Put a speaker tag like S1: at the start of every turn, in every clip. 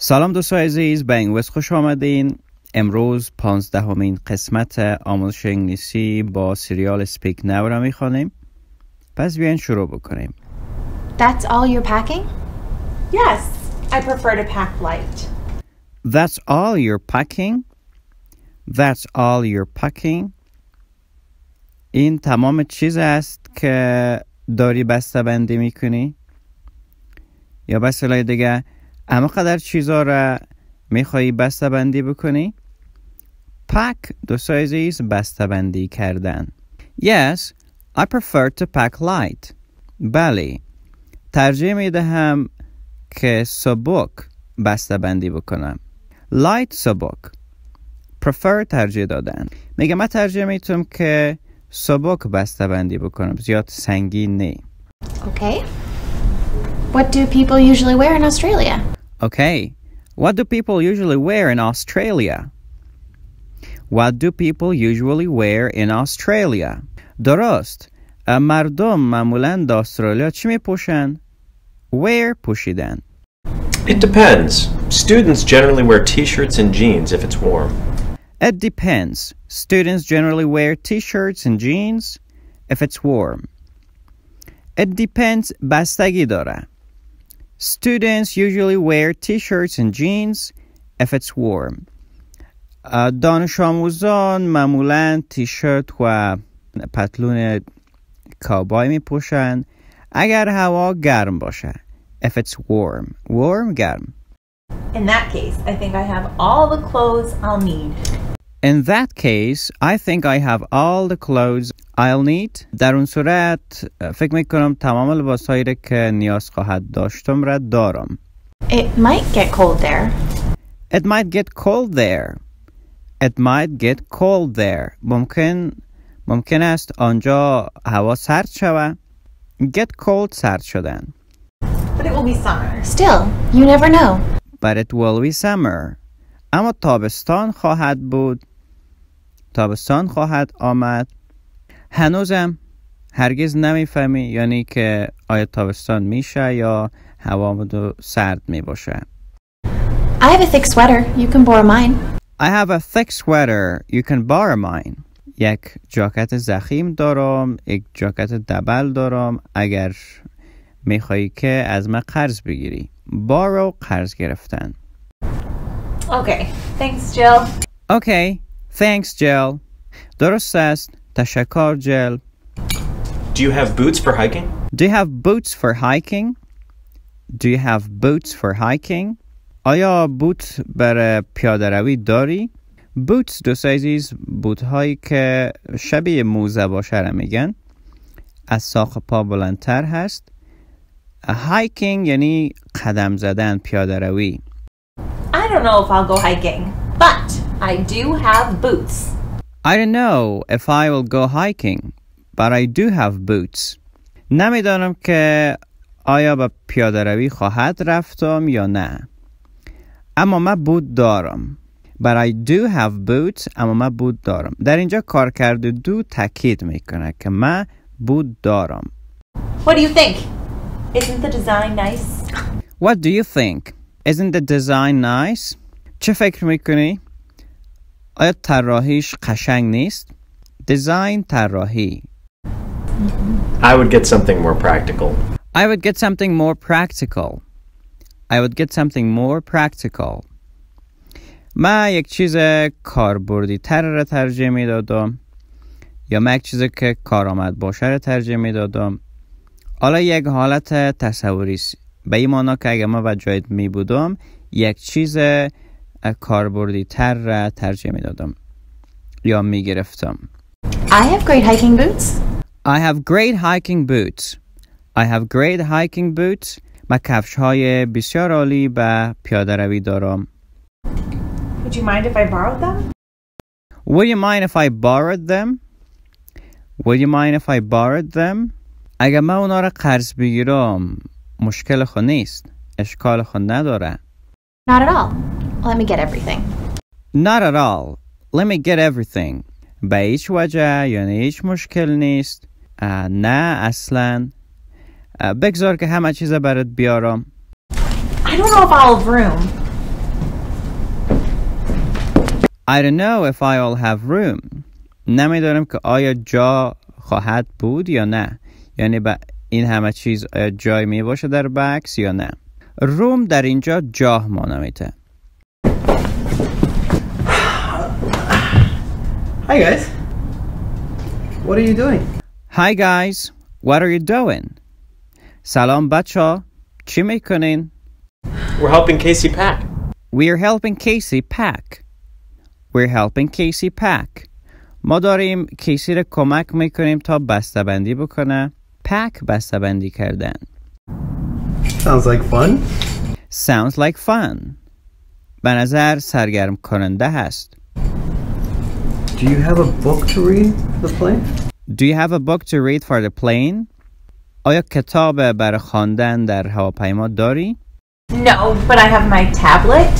S1: سلام دوستان عزیز به انگوز خوش آمدین. امروز پانزدهمین قسمت آموزش انگلیسی با سریال سپیک نو را می‌خوانیم. پس بیاین شروع بکنیم.
S2: That's all you're packing?
S3: Yes, I prefer to pack light.
S1: That's all you're packing? That's all you're packing? این تمام چیز است که داری بسته بندی می‌کنی؟ یا به صلاح دیگه اما قدر چیزا را میخوایی بسته بندی بکنی؟ پک دو عزیز بسته بندی کردن. Yes, I prefer to pack light. بله ترجیح می‌دهم که سبک بسته بندی بکنم. Light سبک. Prefer ترجیح دادن. میگه من ترجیح می‌تونم که سبک بسته بندی بکنم زیاد سنگین نه.
S2: Okay. What do people usually wear in Australia?
S1: Okay. What do people usually wear in Australia? What do people usually wear in Australia? درست. مردم معمولا در استرالیا چی می پوشن؟ Wear پوشیدن.
S4: It depends. Students generally wear t-shirts and jeans if it's warm.
S1: It depends. Students generally wear t-shirts and jeans if it's warm. It depends بستگی داره. Students usually wear t-shirts and jeans if it's warm. اه، دانش آموزان معمولا تیشرت و پتلون کابای می پوشن اگر هوا گرم باشه. If it's warm. Warm گرم.
S3: In that case, I think I have all the clothes I'll need.
S1: In that case, I think I have all the clothes I'll need. در اون صورت فکر می کنم تمام لباس هایی را که نیاز خواهد داشتم را دارم.
S2: It might get cold there.
S1: It might get cold there. It might get cold there. ممکن ممکن است آنجا هوا سرد شود. Get cold سرد شدن.
S3: But it will be summer.
S2: Still, you never know.
S1: But it will be summer. اما تابستان خواهد بود. تابستان خواهد آمد. هنوزم هرگز نمی‌فهمی یعنی که آیا تابستان میشه یا هوا مدو سرد می باشه.
S2: I have a thick sweater. You can borrow mine.
S1: I have a thick sweater. You can borrow mine. یک جاکت زخیم دارم. یک جاکت دبل دارم. اگر میخوایی که از من قرض بگیری. borrow قرض گرفتن.
S3: Okay, thanks, Jill.
S1: Okay. Thanks, Jill. درست است. تشکر, جل.
S4: Do you have boots for hiking?
S1: Do you have boots for hiking? Do you have boots for hiking? آیا بوت برای پیاده روی داری؟ بوتس دوست عزیز بوت هایی که شبیه موزه باشه را میگن از ساق پا بلندتر هست هایکینگ یعنی قدم زدن پیاده روی
S3: I don't know if I'll go hiking, but I do have boots.
S1: I don't know if I will go hiking but I do have boots نمیدانم که آیا به پیاده روی خواهد رفتم یا نه اما من بوت دارم but I do have boots اما من بوت دارم در اینجا کار کرده دو تاکید میکنه که من بوت دارم
S3: What do you think? Isn't the design nice?
S1: What do you think? Isn't the design nice? چه فکر میکنی؟ آیا طراحیش قشنگ نیست؟ دیزاین طراحی
S4: I would get something more practical.
S1: I would get something more practical. I would get something more practical. من یک چیز کاربردی تر را ترجیح می دادم یا من یک چیز که کارآمد باشه را ترجیح می دادم حالا یک حالت تصوری است به این مانا که اگر من و جایت می بودم یک چیز کاربردی تر را ترجیح می دادم یا می گرفتم
S2: I have great hiking boots.
S1: I have great hiking boots. I have great hiking boots. من کفش های بسیار عالی به پیاده روی دارم.
S3: Would you mind if I borrowed them?
S1: Would you mind if I borrowed them? Would you mind if I borrowed them? اگر من اونا را قرض بگیرم مشکل خود نیست. اشکال خود نداره.
S2: Not at all. Let me get everything.
S1: Not at all. Let me get everything. به هیچ وجه یعنی هیچ مشکل نیست. نه اصلا. بگذار که همه چیز برات بیارم.
S3: I don't know if I'll have room.
S1: I don't know if I'll have room نمی‌دانم که آیا جا خواهد بود یا نه یعنی به این همه چیز آیا جای می باشه در بکس یا نه روم در اینجا جاه مانا میته
S5: Hi guys. What are you doing?
S1: Hi guys, what are you doing? سلام بچه ها چی میکنین؟
S4: We're helping Casey pack.
S1: We're helping Casey pack. We're helping Casey pack. ما داریم کیسی رو کمک میکنیم تا بسته‌بندی بکنه. پک بسته‌بندی کردن.
S5: Sounds like fun.
S1: Sounds like fun. به نظر سرگرم کننده هست.
S5: Do you have a book to read for the plane?
S1: Do you have a book to read for the plane? آیا کتاب برای خواندن در هواپیما داری؟
S3: No, but I have my tablet.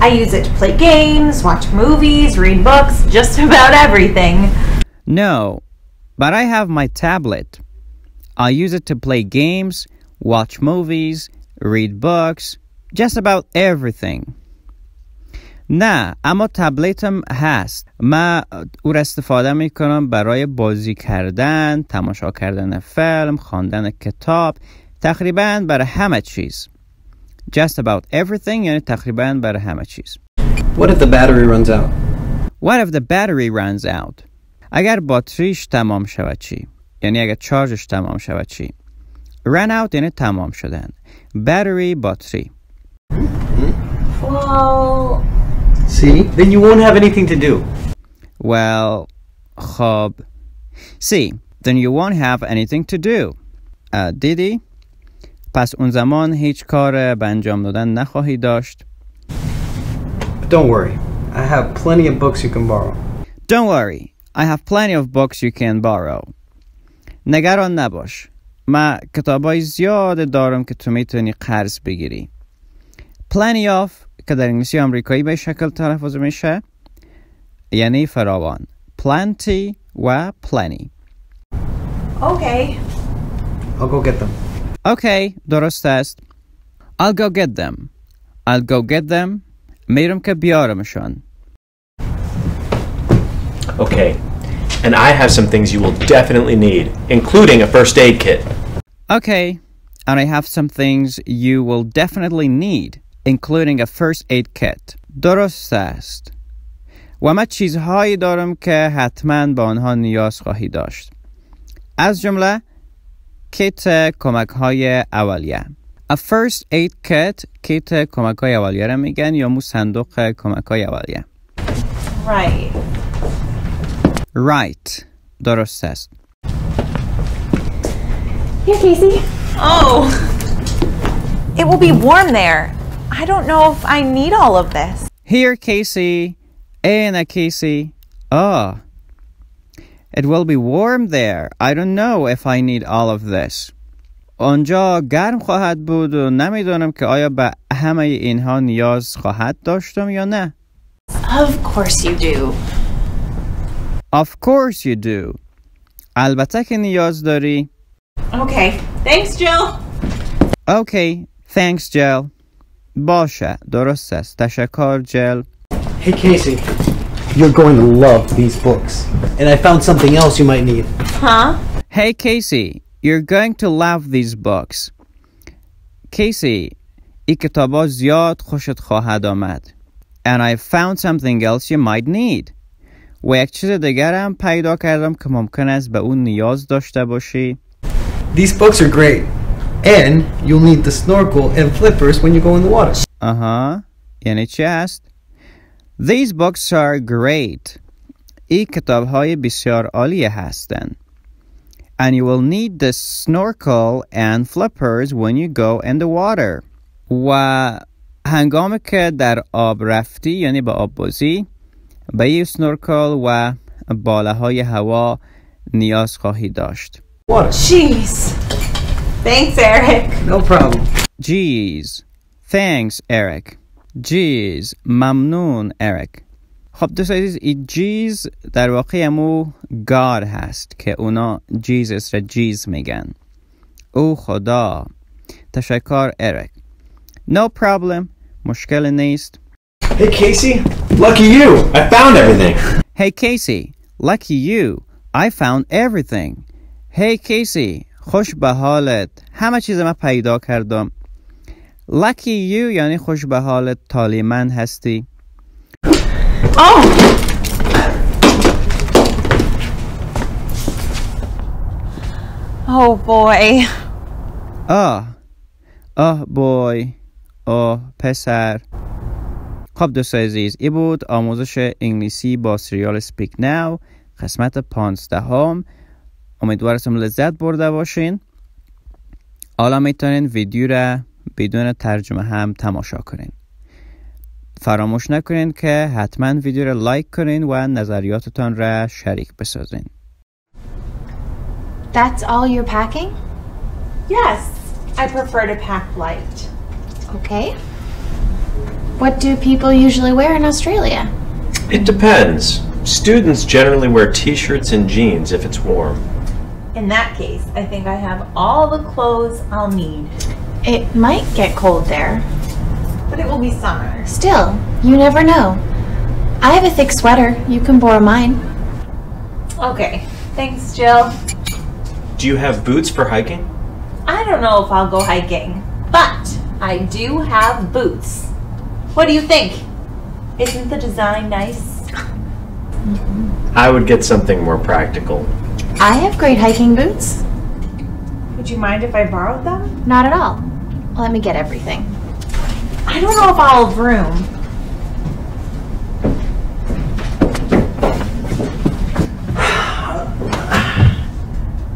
S3: I use it to play games, watch movies, read books, just about everything.
S1: No, but I have my tablet. I use it to play games, watch movies, read books, just about everything. نه اما تبلتم هست من او را استفاده می کنم برای بازی کردن تماشا کردن فیلم خواندن کتاب تقریبا برای همه چیز just about everything یعنی تقریبا برای همه چیز
S5: What if the battery runs out?
S1: What if the battery runs out? اگر باتریش تمام شود چی؟ یعنی اگر چارجش تمام شود چی؟ run out یعنی تمام شدن battery باتری
S3: Well,
S5: See? Then you won't have anything to do.
S1: well خب see then you won't have anything to do اه، دیدی؟ پس اون زمان هیچ کار به انجام دادن نخواهی داشت
S5: But don't worry. I have plenty of books you can borrow.
S1: Don't worry I have plenty of books you can borrow نگران نباش من کتابای زیاد دارم که تو میتونی قرض بگیری Plenty of که در انگلیسی آمریکایی به شکل تلفظ میشه یعنی فراوان Plenty و plenty
S3: okay.
S5: I'll go get them.
S1: Okay درست است I'll go get them I'll go get them میرم که بیارمشان
S4: Okay. And I have some things you will definitely need, including a first aid kit.
S1: Okay, and I have some things you will definitely need, including a first aid kit. درست است. و من چیزهایی دارم که حتما به آنها نیاز خواهی داشت. از جمله کیت کمک های اولیه. A first aid kit کیت کمک های اولیه را میگن یا مو صندوق کمک های اولیه.
S3: Right.
S1: Right. درست است.
S3: Here, Casey. Oh. It will be warm there. I don't know if I need all of this.
S1: Here, Casey. Anna, Casey. Ah. It will be warm there. I don't know if I need all of this. آنجا گرم خواهد بود و نمیدانم که آیا به همه اینها نیاز خواهد داشتم یا نه.
S3: Of course you do.
S1: Of course you do. البته که نیاز داری.
S3: Okay. Thanks, Jill.
S1: Okay, thanks Jill. باشه, درست است. تشکر جل.
S5: Hey Casey, you're going to love these books. And I found something else you might need.
S3: Huh?
S1: Hey Casey, you're going to love these books. Casey, این کتابا زیاد خوشت خواهد آمد. And I found something else you might need. و یک چیز دیگرم پیدا کردم که ممکن است به اون نیاز داشته باشی.
S5: These books are great. And you'll need the snorkel and flippers when you go in the water.
S1: آها یعنی چی است؟ These books are great. این کتاب های بسیار عالی هستند. And you will need the snorkel and flippers when you go in the water. و هنگامی که در آب رفتی یعنی به آب بازی به این سنورکل و باله های هوا نیاز خواهی داشت.
S5: Water.
S3: Jeez. Thanks, Eric.
S5: No problem.
S1: Jeez. Thanks, Eric. Jeez. ممنون, Eric. خب دوست عزیز این جیز در واقع امو گار هست که اونا جیزس را جیز میگن. او خدا. تشکر, Eric. No problem. مشکل نیست.
S5: Hey Casey, Lucky you!
S4: I found everything.
S1: Hey Casey, lucky you. I found everything. Hey Casey, خوش به حالت. همه چیز من پیدا کردم. Lucky you یعنی خوش به حالت تالی من هستی.
S3: Oh! Oh boy.
S1: آه آه بوی آه پسر خب دوست عزیز ای بود آموزش انگلیسی با سریال سپیک ناو قسمت پانزدهم امیدوارم لذت برده باشین حالا می‌تونین ویدیو را بدون ترجمه هم تماشا کنین فراموش نکنین که حتما ویدیو را لایک کنین و نظریاتتان را شریک بسازین
S2: That's all you're packing?
S3: Yes, I prefer to pack light.
S2: Okay. What do people usually wear in Australia?
S4: It depends. Students generally wear t-shirts and jeans if it's warm.
S3: In that case, I think I have all the clothes I'll need.
S2: It might get cold there.
S3: But it will be summer.
S2: Still, you never know. I have a thick sweater. You can borrow mine.
S3: Okay, thanks, Jill.
S4: Do you have boots for hiking?
S3: I don't know if I'll go hiking, but I do have boots. What do you think? Isn't the design nice?
S4: I would get something more practical.
S2: I have great hiking boots.
S3: Would you mind if I borrowed them?
S2: Not at all. Let me get everything.
S3: I don't know if I'll have room.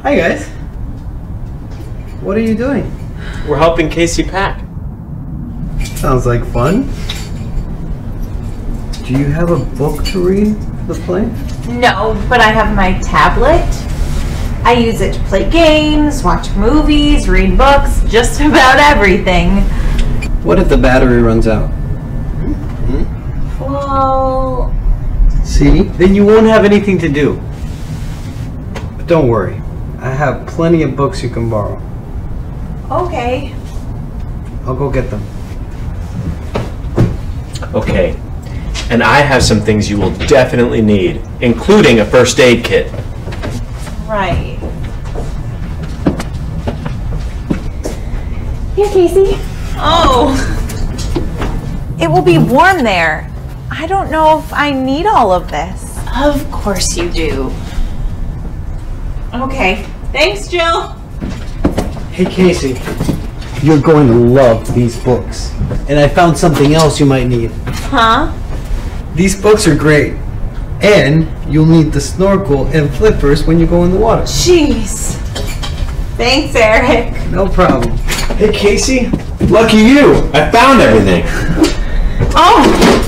S5: Hi guys. What are you doing?
S4: We're helping Casey pack.
S5: Sounds like fun. Do you have a book to read the plane?
S3: No, but I have my tablet. I use it to play games, watch movies, read books, just about everything.
S5: What if the battery runs out?
S3: Well,
S5: See? Then you won't have anything to do. But don't worry. I have plenty of books you can borrow.
S3: okay.
S5: I'll go get them.
S4: Okay. And I have some things you will definitely need, including a first aid kit.
S3: Right. Here, Casey. Oh. It will be warm there. I don't know if I need all of this.
S2: Of course you do.
S3: Okay. Thanks, Jill.
S5: Hey Casey, you're going to love these books. And I found something else you might need.
S3: Huh?
S5: These books are great. And you'll need the snorkel and flippers when you go in the water.
S3: Jeez. Thanks, Eric.
S5: No problem. Hey Casey, lucky you!
S4: I found everything.
S3: Oh.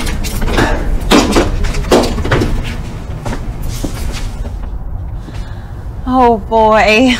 S3: Oh boy.